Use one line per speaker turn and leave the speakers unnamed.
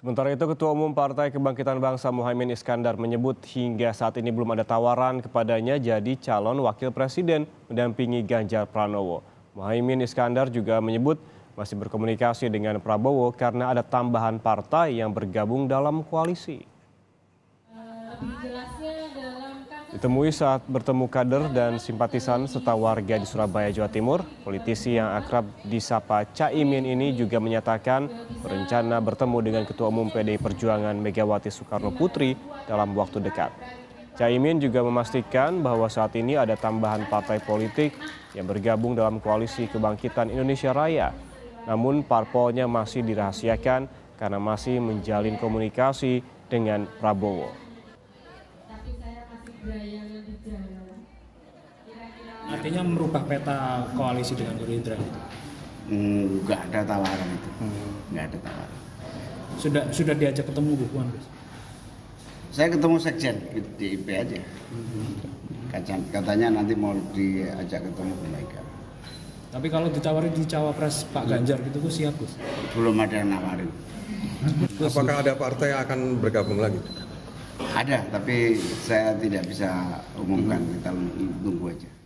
Sementara itu, Ketua Umum Partai Kebangkitan Bangsa Muhaimin Iskandar menyebut hingga saat ini belum ada tawaran kepadanya jadi calon wakil presiden mendampingi Ganjar Pranowo. Muhaimin Iskandar juga menyebut masih berkomunikasi dengan Prabowo karena ada tambahan partai yang bergabung dalam koalisi. Ditemui saat bertemu kader dan simpatisan serta warga di Surabaya, Jawa Timur, politisi yang akrab disapa Caimin ini juga menyatakan berencana bertemu dengan Ketua Umum PDI Perjuangan Megawati Soekarno Putri dalam waktu dekat. Caimin juga memastikan bahwa saat ini ada tambahan partai politik yang bergabung dalam koalisi kebangkitan Indonesia Raya. Namun parpolnya masih dirahasiakan karena masih menjalin komunikasi dengan Prabowo.
Artinya merubah peta koalisi dengan Gerindra itu.
Enggak ada tawaran itu. Enggak ada tawaran.
Sudah sudah diajak ketemu Bu Puan, Gus?
Saya ketemu sekjen di IP aja. Kacan- Katanya nanti mau diajak ketemu Bu Mega.
Tapi kalau ditawari di cawapres Pak Ganjar gitu Gus siap Gus.
Belum ada yang nawarin.
Apakah ada partai yang akan bergabung lagi?
Ada, tapi saya tidak bisa umumkan. Kita tunggu aja.